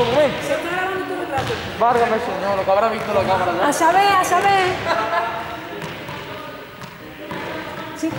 ¿Eh? Se está grabando todo el rato. Válgame señor, lo que habrá visto la cámara. ¿no? A saber, a saber. Sí.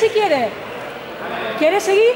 Si quieres. ¿Quieres seguir?